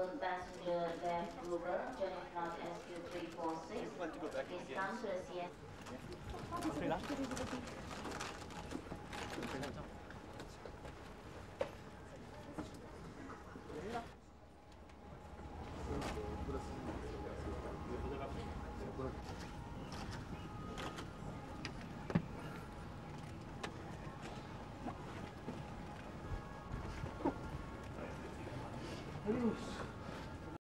With passenger Nam Gruber, journey from SQ346. want to Please come to the CN. Bruce.